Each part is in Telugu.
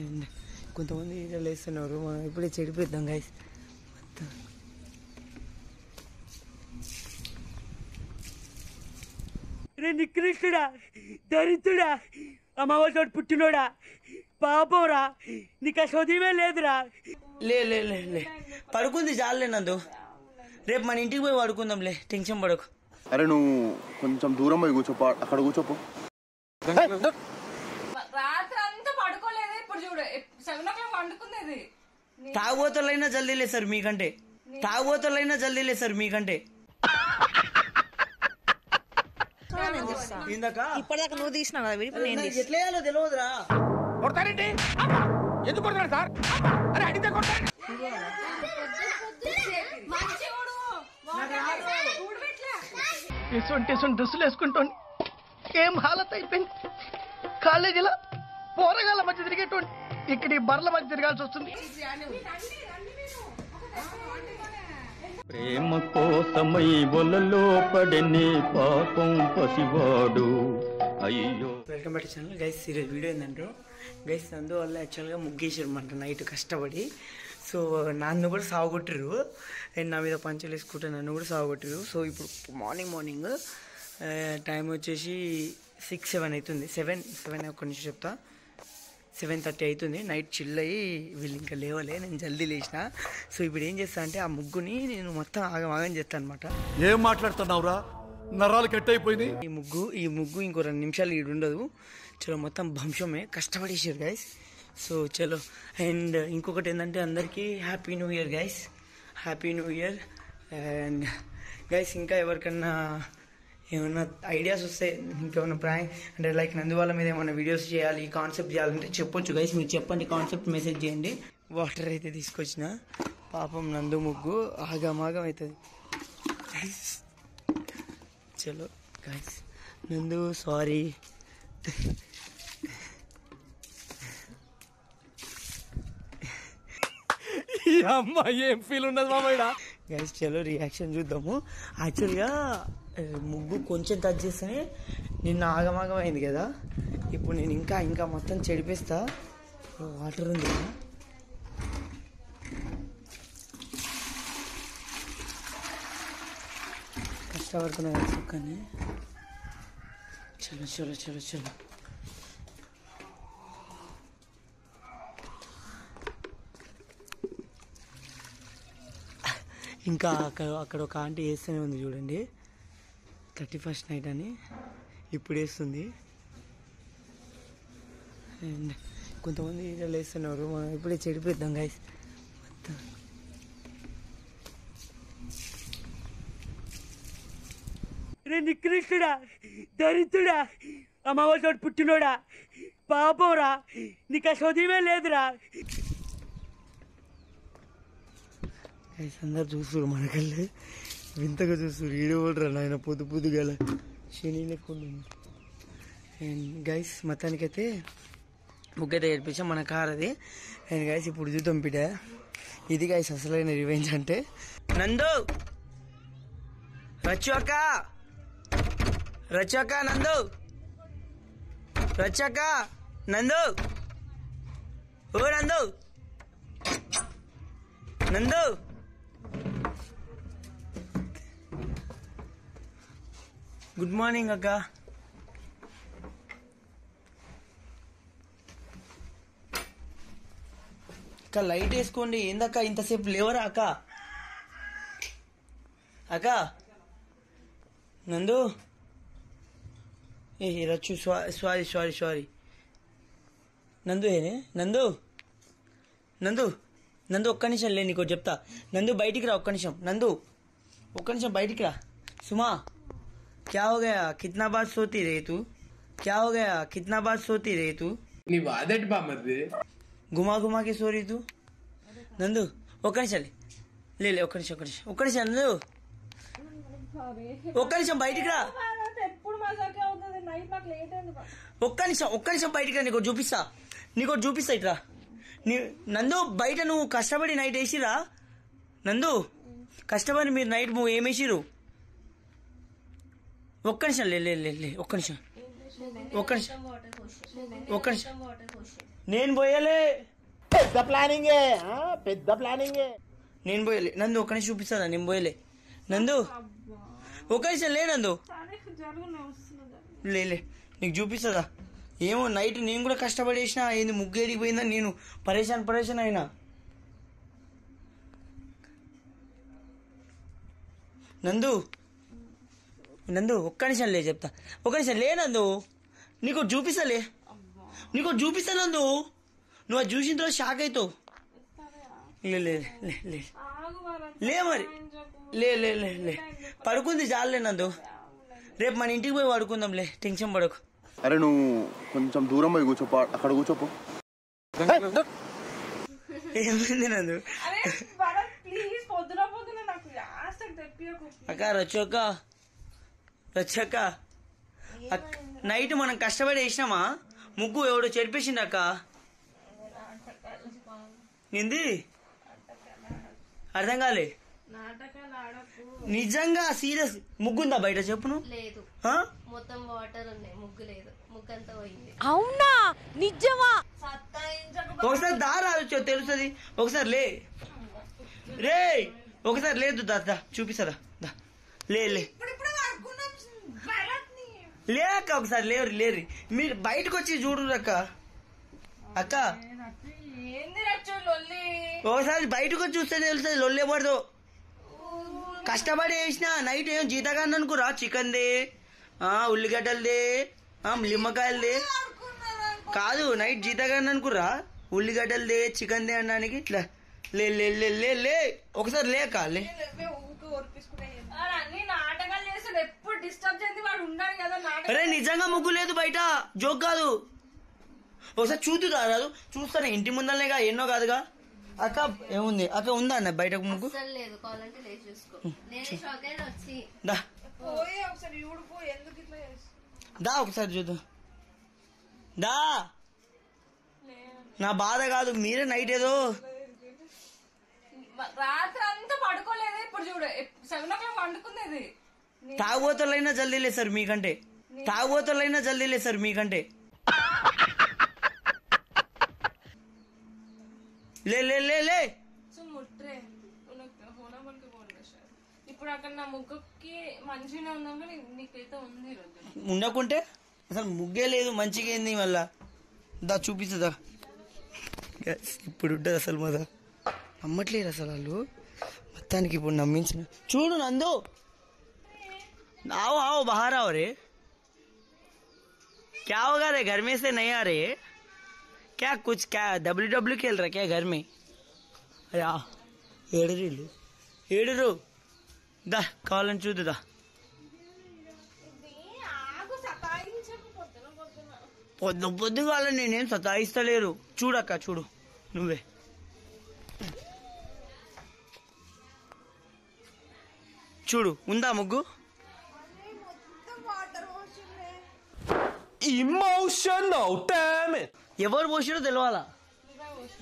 అండ్ కొంతమంది వీడియోలు వేస్తున్నారు. మనం ఇప్పుడే చెడిపోద్దాం గైస్ మొత్తం. రే నికృష్టుడా దరిద్రుడా అమ్మవారితో పుట్టినోడా? పాపంరా నీకు ఆ చదివే లేదురా. లే లే లే లే. పడుకుంది చాలులే నందు. రేపు మన ఇంటికి పోయి పడుకుందాంలే. టెన్షన్ పడకు. అరే నువ్వు కొంచెం దూరం పోయి కూర్చోపో. అక్కడ కూర్చోపో రాత్రి అంతా పడుకోలేదు ఇప్పుడు చూడు సెవెన్ ఓ క్లాక్ వండుకునేది. తాగుబోతులైనా జల్దీ లేదు సార్ మీకంటే. తాగుబోతులైనా జల్దీ లేదు సార్ మీకంటే. ఇప్పటిదాకా నువ్వు తీసినావు కదా నేను తీసిన. ఎట్లా తెలియదురా. ఎందుకు కొడతాడు సార్? అరే అడిగితే కొడతాడు. ఇటువంటి డ్రెస్సులు వేసుకుంటాను ఏం హాలత్ అయిపోయింది కాలేజీలో పోరగాళ్ళ మధ్య తిరిగేటువంటి ఇక్కడ ఈ బర్ల మధ్య తిరగాల్సి వస్తుంది. ప్రేమ కోసమై ఒలలో పడని పాపం పసివాడు. అయ్యో. Welcome back channel. గైస్ ఈరోజు వీడియో ఏంటంటే గైస్ అందువల్ల యాక్చువల్గా ముగ్గేసారన్నమాట నైట్ కష్టపడి. సో నన్ను కూడా సాగుకొట్టిరు అండ్ నా మీద పంచలు వేసుకుంటే నన్ను కూడా సాగుకొట్టిరు సో ఇప్పుడు మార్నింగ్ మార్నింగ్ టైం వచ్చేసి సిక్స్ సెవెన్ అవుతుంది. సెవెన్ సెవెన్ ఒక్క నిమిషం చెప్తా. సెవెన్ థర్టీ అవుతుంది. నైట్ చిల్ అయ్యి వీళ్ళు ఇంకా లేవలే నేను జల్దీ లేచిన. సో ఇప్పుడు ఏం చేస్తా అంటే ఆ ముగ్గుని నేను మొత్తం ఆగం ఆగం చేస్తాను అనమాట ఏం మాట్లాడుతున్నావురా? నరాలు కట్ అయిపోయింది ఈ ముగ్గు ఈ ముగ్గు ఇంకో రెండు నిమిషాలు ఈడు ఉండదు. చలో మొత్తం భంశమే కష్టపడేసారు గైస్ సో చలో అండ్ ఇంకొకటి ఏంటంటే అందరికీ happy new year guys happy new year. And guys ఇంకా ఎవరికన్నా ఏమైనా ఐడియాస్ వస్తే ఇంకేమైనా ప్రాయం అంటే లైక్ నందువల్ల మీద ఏమైనా వీడియోస్ చేయాలి కాన్సెప్ట్ చేయాలంటే చెప్పొచ్చు గైస్ మీరు చెప్పండి కాన్సెప్ట్ మెసేజ్ చేయండి. వాటర్ అయితే తీసుకొచ్చిన. పాపం నందు ముగ్గు ఆగమాగం అవుతుంది. చలో గైస్ నందు సారీ అమ్మ ఏం ఫీల్ ఉండదు మామయ్య గైస్ చలో రియాక్షన్ చూద్దాము. యాక్చువల్గా ముగ్గు కొంచెం టచ్ చేస్తేనే నిన్న ఆగమాగం అయింది కదా. ఇప్పుడు నేను ఇంకా ఇంకా మొత్తం చెడిపిస్తా. వాటర్ ఉంది కదా. కష్టపడుతున్నా కదా కానీ చలో చలో చలో చలో. ఇంకా అక్కడ అక్కడ ఒక ఆంటీ వేస్తూనే ఉంది చూడండి. థర్టీ ఫస్ట్ నైట్ అని ఇప్పుడు వేస్తుంది. అండ్ కొంతమంది వీడియోలు వేస్తున్నారు మనం ఇప్పుడే చెడిపోద్దాం గైస్ మొత్తం. రే నికృష్టుడా దరిద్రుడా అమ్మవారితో పుట్టినోడా పాపంరా నీకు ఆ లేదురా. గైస్ అందరు మన మనకల్లే. వింతగా చూస్తున్నారు ఈడోడ్రా నాయన పొద్దు పొద్దుగల. శని లేకుండా అండ్ గైస్ మొత్తానికైతే ముగ్గైతే ఏడిపించాం మన కార్ అది. అండ్ గైస్ ఇప్పుడు చూద్దాం బిడ్డ. ఇది గైస్ అసలైన రివెంజ్ అంటే. నందు! రచ్చు అక్క! రచ్చు అక్క నందు! రచ్చు నందు! ఓ నందు! నందు! గుడ్ మార్నింగ్ అక్క అక్క లైట్ వేసుకోండి. ఏందక్క ఇంతసేపు లేవరా అక్క? అక్క? నందు? ఏ రచ్చు సారీ సారీ సారీ నందు ఏనే? నందు? నందు? నందు ఒక్క నిమిషం లే నీకు చెప్తా. నందు బయటికి రా ఒక్క నిమిషం. నందు ఒక్క నిమిషం బయటికి రా. సుమా? क्या हो गया कितना बार सोती रही तू क्या हो गया कितना बार सोती रही तू నీ వాదటి బామ్మది घुमा घुमा के सो रही तू నందు ఒక్క నిమిషం లే. లే లే ఒక్క నిమిషం ఒక్క నిమిషం ఒక్క నిమిషం నందు ఒక్క నిమిషం బయటికి రా ఎప్పుడు మజాకే అవుతుంది నైట్ నాకు లేట్ అయింది ఒక్క నిమిషం ఒక్క నిమిషం బయటికి రా నీకు ఒకటి చూపిస్తా నీకు ఒకటి చూపిస్తా ఇట్రా నీ నందు బయట నువ్వు కష్టపడి నైట్ వేసిరా నందు కష్టపడి మీరు నైట్ నువ్వు ఏమేసిరు ఒక్క నిమిషం లే ఒక్క నిమిషం. ఒక్క నిమిషం. ఒక్క నిమిషం. నేను పోయలే. పెద్ద ప్లానింగే పెద్ద ప్లానింగే. నేను పోయలే. నందు ఒక్క నిమిషం చూపిస్తాను నేను పోయలే. నందు ఒక నిమిషం లే నందు. లేలే నీకు చూపిస్తుందా ఏమో నైట్ నేను కూడా కష్టపడేసిన ఏంది ముగ్గేడికి పోయిందని నేను పరేషాన్ పరేషాన్ అయినా. నందు నందు ఒక్క నిమిషం లే చెప్తా. ఒక్క నిమిషం లే నందు. నీకు ఒకటి చూపిస్తలే నీకు ఒకటి చూపిస్తా నందు. నువ్వు అది చూసిన తర్వాత షాక్ అవుతావు లే లే లే లే. లే మరి. లే లే లే లే. పడుకుంది చాలే నందు. రేపు మన ఇంటికి పోయి పడుకుందాంలే టెన్షన్ పడకు. అరే నువ్వు కొంచెం దూరం పోయి కూర్చోపో. అక్కడ కూర్చోపో. ఏమైంది నందు? అరే భరత్ రచ్చక్క అక్క నైట్ మనం కష్టపడి వేసినామా? ముగ్గు ఎవడో చెరిపేసిండు అక్క ఏంది? అర్థం కాలే. నిజంగా సీరియస్ ముగ్గుందా బయట చెప్పును లేదు. ఆ? మొత్తం వాటర్ ఉన్నాయి ముగ్గు లేదు. ముగ్గు అంతా పోయింది. అవునా? నిజమా? ఒకసారి దారి ఆలోచన తెలుస్తుంది. ఒకసారి లే. రే ఒకసారి లేదు దా దా చూపిస్తారా? దా. లే లే. లేక అక్క ఒకసారి లేరు లేరు. మీరు బయటకు వచ్చి చూడు అక్క. అక్క. ఒకసారి బయటకు వచ్చి చూస్తే తెలుస్తుంది లొల్లే పడదు కష్టపడి వేసిన నైట్ ఏం జీతగాన్ని అనుకురా చికెన్ దే ఉల్లిగడ్డలదే. నిమ్మకాయలదే. కాదు నైట్ జీతగాన్ని అనుకురా ఉల్లిగడ్డలదే చికెన్ దే అనడానికి ఇట్లా. లే లే లే లే లే. ఒకసారి లేక లే అరే అన్ని నాటకాలు చేస్తాడు ఎప్పుడు డిస్టర్బ్ చేసి వాడు ఉన్నాడు కదా నాటకం అరే నిజంగా ముగ్గు లేదు బయట. జోక్ కాదు. ఒకసారి చూతురా రాదు. చూస్తాను ఇంటి ముందరనేగా ఎన్నో కాదుగా. అక్క ఏముంది? అక్క ఉందా అన్న బయటకు ముగ్గు? అసలు లేదు కావాలంటే లేచి చూసుకో. నేను షాక్ అయినా వచ్చి. దా. పోయి ఒకసారి ఊడిపో ఎందుకు ఇట్లా చేస్తావు దా ఒకసారి చూద్దాం. దా. నా బాధ కాదు మీరే నైట్ ఏదో. రాత్రి అంతా పడుకోలేదు ఇప్పుడు చూడు సెవెన్ ఓ క్లాక్ వండుకునేది తాగుబోతులైనా జల్దీ లేస్తారు మీకంటే. తాగుబోతులైనా జల్దీ లేస్తారు మీకంటే. లే లే లే లే. ఇప్పుడు అక్కడ నా ముగ్గుకి కానీ నీకైతే ఉంది ఉండకుంటే? అసలు ముగ్గే లేదు మంచిగా ఏంది మళ్ళా? దా చూపిస్తుందా ఇప్పుడు ఉంటుంది అసలు మదా. నమ్మట్లేరు అసలు వాళ్ళు. మొత్తానికి ఇప్పుడు నమ్మించిన చూడు నందు! आओ आओ बाहर आओ रे क्या होगा रे घर में से नहीं आ रहे क्या कुछ क्या डब्ल्यू डब्ल्यू खेल रहा क्या घर में अरे आ ఏడురు ఏడురు దా కావాలని చూద్దా పొద్దు పొద్దు వాళ్ళ నేనేం సతాయిస్తలేరు చూడక్క చూడు నువ్వే చూడు ఉందా ముగ్గు ఇమోషనల్ డామేజ్ ఎవరు పోసిరో తెలవాలా?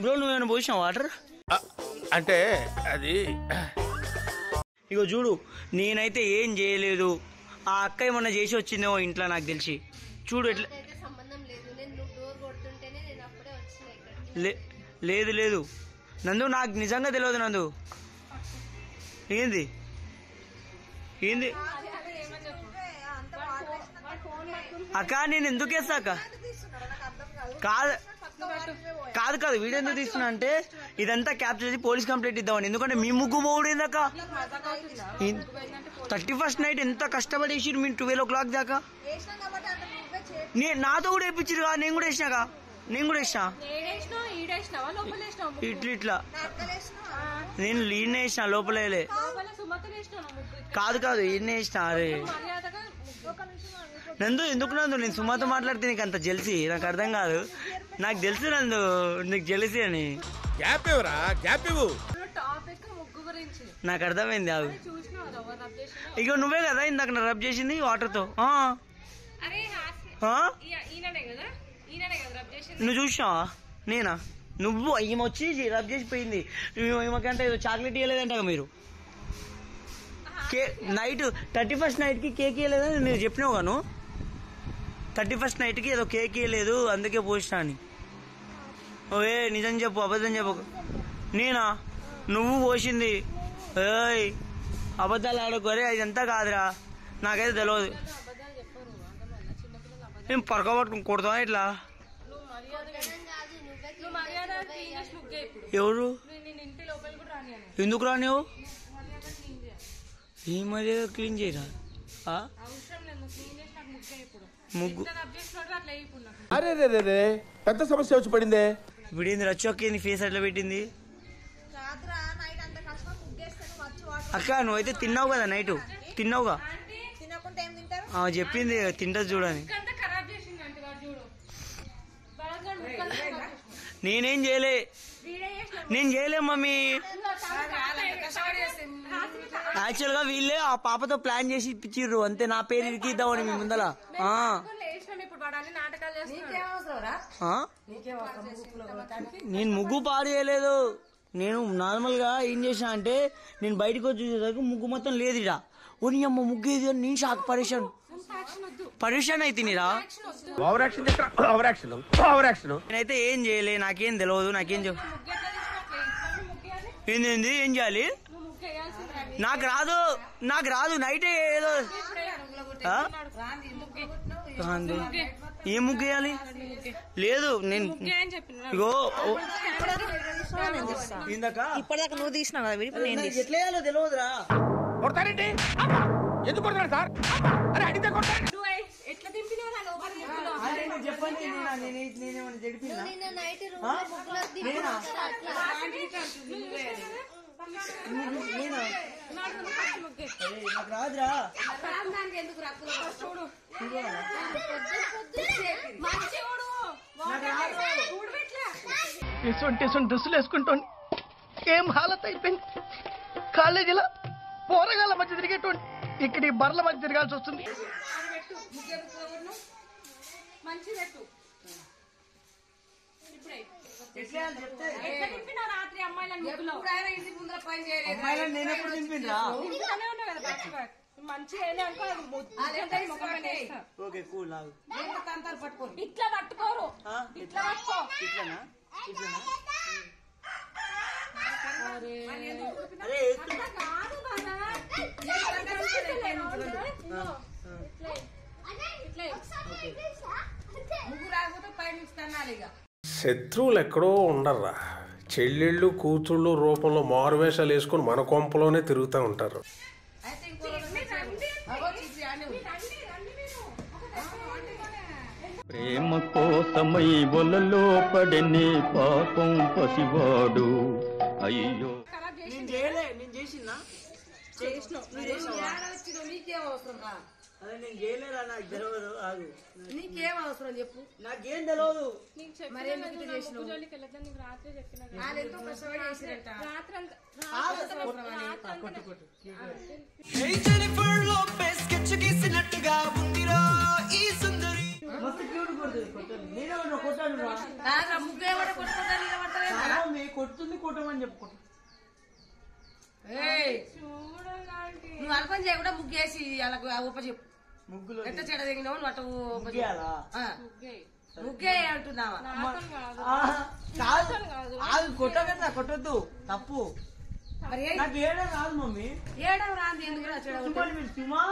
బ్రో నువ్వేమైనా పోసినావు వాటర్ అంటే అది ఇగో చూడు నేనైతే ఏం చేయలేదు. ఆ అక్క ఏమన్నా చేసి వచ్చిందేమో ఇంట్లో నాకు తెలిసి. చూడు ఎట్లా అయితే సంబంధం లేదు. నేను నువ్వు డోర్ కొడుతుంటేనే నేను అప్పుడే వచ్చిన ఇక్కడికి. లే లేదు లేదు. నందు నాకు నిజంగా తెలియదు నందు. ఏంది? ఏంది? అక్క నేను ఎందుకు వేస్తా అక్క? కాదు. కాదు కాదు వీడియో ఎందుకు తీస్తున్నా అంటే ఇదంతా క్యాప్చర్ చేసి పోలీస్ కంప్లైంట్ ఇద్దామని. ఎందుకంటే మీ ముగ్గు పోవుడు ఏందక్క థర్టీ ఫస్ట్ నైట్ ఎంత కష్టపడి వేసిరు మీరు ట్వెల్వ్ ఓ క్లాక్ దాకా? నే నాతో కూడా వేయించారు కదా నేను కూడా వేసినాగా నేను కూడా వేసినా? ఇట్లా ఇట్లా నేను లీన్ వేసిన లోపలేలే. లోపల కాదు కాదు ఈయన వేసిన అరే. నందు ఎందుకు నందు? నేను సుమాతో మాట్లాడితే నీకు అంత జెలిసి? నాకు అర్థం కాదు. నాకు తెలుసు నందు నీకు జెలిసి అని. గ్యాప్ ఇవ్వరా? గ్యాప్ ఇవ్వు. టాపిక్ ముగ్గు గురించి. నాకు అర్థమైంది అది ఇక నువ్వే కదా ఇందాక రబ్ చేసింది వాటర్తో నువ్వు చూసినావా? నేనా? నువ్వు ఈమె వచ్చి రబ్ చేసిపోయింది ఈమె- ఈమెకంటే ఏదో చాక్లెట్ ఇవ్వలేదంట మీరు. కే నైట్ థర్టీ ఫస్ట్ నైట్కి కేక్ ఇవ్వలేదని నేను చెప్పినావు గాను థర్టీ ఫస్ట్ నైట్కి ఏదో కేక్ ఇవ్వలేదు అందుకే పోసినా అని. ఓయే నిజం చెప్పు అబద్ధం చెప్పకు నేనా? నువ్వు పోసింది. ఏయ్ అబద్ధాలు ఆడకు. అరే ఇదంతా కాదురా. నాకైతే తెలియదు నేను పరక పట్టుకుని కొడతా ఇట్లా నువ్వు మర్యాద నువ్వు మర్యాద క్లీన్ చేసి ముగ్గే ఇప్పుడు ఎవరు? నేను నేను ఇంటి లోపల కూడా రానియాను ఎందుకు రా నువ్వు మర్యాద క్లీన్ చేయాలి ఈ మర్యాద క్లీన్ చేయరా ముగ్గే. అరే రే రే రే పెద్ద సమస్య వచ్చి పడిందే. ఇప్పుడు ఏంది రచ్చొక్కింది ఫేస్ అట్లా పెట్టింది? అక్క నువ్వైతే తిన్నావు కదా నైట్ తిన్నావుగా? తినకుండా ఏం తింటారు? ఆ, చెప్పింది తింటది చూడని. నేనేం చేయలే. నేను చేయలే మమ్మీ. యాక్చువల్గా వీళ్ళే ఆ పాపతో ప్లాన్ చేసి ఇప్పించిర్రు. అంతే నా పేరు ఇరికిద్దామని మీ ముందల? నేను ముగ్గు పాడు చేయలేదు. నేను నార్మల్గా ఏం చేసిన అంటే నేను బయటకు వచ్చి చూసేసరికి ముగ్గు మొత్తం లేదు ఇడా ఓని అమ్మ ముగ్గు ఏది అని నేను షాక్ పరేషాన్. పరేషాన్ అయితేనిరా ఓవర్ యాక్షన్ దగ్గర ఓవర్ యాక్షన్. Over action. నేనైతే ఏం చేయలే నాకేం తెలియదు నాకేం చెప్ ముగ్గు ఎట్లా తీసినట్లే ఇట్లా ముగ్గు వేయాలి ఏంది ఏంది ఏం చేయాలి? నాకు రాదు నాకు రాదు నైటే ఏదో. ఏం ముగ్గు వేయాలి? లేదు నేను ముగ్గు అని చెప్పిన ఇగో ఇప్పటిదాకా నువ్వు తీసినావు కదా ఎట్లా తెలియదురా కొడతారేంటి! ఎందుకు కొడతాడు సార్! అరే అడిగితే కొడతాడు నువ్వు ఎట్లా దింపినావు నా లోపల ముగ్గులో? అరే నువ్వు చెప్పండి నేనా నాకు రాదురా. చూడు. ఎటువంటి ఎటువంటి డ్రెస్సులు వేసుకుంటోండి ఏం హాలత్ అయిపోయింది? కాలేజీలో పోరగాళ్ళ మధ్య తిరిగేటోండి ఇక్కడ ఈ బర్ల మధ్య తిరగాల్సి వస్తుంది? మంచి పెట్టు. ఎట్లా రాత్రి అమ్మాయిలను ముగ్గులో? అమ్మాయిలను నేను ఎప్పుడు దింపినరా ఇంట్లోనే ఉన్నావు కదా back to back. మంచిగా వేయలే అనుకో అది ముద్ద ముఖం మీద వేస్తా. ఓకే కూల్ లాగు. ఇట్లా పట్టుకోరు? ఇట్లా పట్టుకో. ఇట్లనా? ఇట్లనా? అరే. ఎత్తు. కాదు బాగా శత్రువులు ఎక్కడో ఉండర్రా. చెల్లెళ్ళు కూతుళ్ళు రూపంలో మారువేషాలు వేసుకొని మన కొంపలోనే తిరుగుతూ ఉంటారు. ప్రేమ కోసమై ఒలలో పడని పాపం పసివాడు. అయ్యో. నేను చేసిందా అదే నేను చేయలేరా నాకు తెలియదు ఆగు. నీకేం అవసరం చెప్పు. నాకేం తెలియదు నీకు చెప్పిన కదా, నా ముగ్గు జోలికి వెళ్ళొద్దని నీకు రాత్రి చెప్పిన కదా. వాళ్ళు ఎంతో కష్టపడి చేసిరంట. రాత్రి అంతా మస్తు క్యూట్ కొడుతుంది కొట్టాను నేనే కొట్టాను రా. కాదు ముగ్గు ఏమంటే కొట్టుకుంటా నిలబడతావే ఆమె కొడుతుంది కొట్టమని చెప్పుకుంటా ఏయ్. చూడాలంటే నువ్వు అల్పం చేయకుండా ముగ్గేసి వాళ్ళకు ఉప చెప్పు. ముగ్గులో ఎట్ట చెడ నువ్వు అటు ముగ్గే. అంటున్నావా? కాదు. కొట్టకన్నా కొట్టొద్దు తప్పు. నాకు ఏడం రాదు మమ్మీ. ఏడవ రాంది ఎందుకు సుమా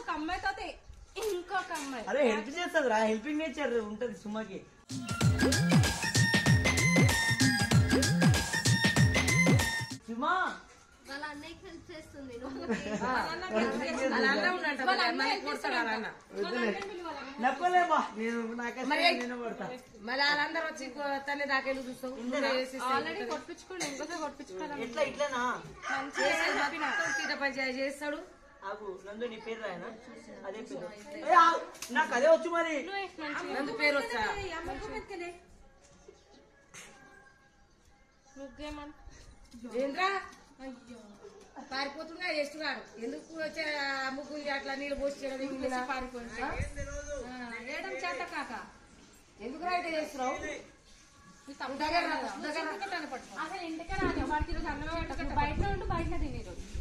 ఒక అమ్మాయితో ఇంకొక అమ్మాయి. అరే హెల్ప్ చేస్తుంది రా హెల్పింగ్ నేచర్ ఉంటది సుమకి. వాళ్ళ అన్నయ్యకి హెల్ప్ చేస్తుంది. నేను మళ్ళీ వాళ్ళందరూ వచ్చి తల్లి దాకెళ్ళి చూస్తావు? ఆల్రెడీ కొట్టించుకోండి ఇంకోసారి కొట్టించుకోవాలి ఎట్లా ఇట్లనా? చేస్తాడు. ఆగు నందు నీ పేరు రాయనా? అదే పేరు. ఏ, ఆగు, నాకు అదే వచ్చు మరి. నందు పేరు వచ్చా? ముగ్గేమని ఏంద్రా? పారిపోతుందా చేస్తున్నాడు. ఎందుకు వచ్చే ముగ్గులు అట్లా నీళ్ళు పోసి పారిపోయింది? వేయడం చేత కాక. ఎందుకు రైట్ చేస్తున్నావు. అసలు ఇంటికే రాదు వాడికి అన్నమే. బయట ఉంటూ బయట తినేరు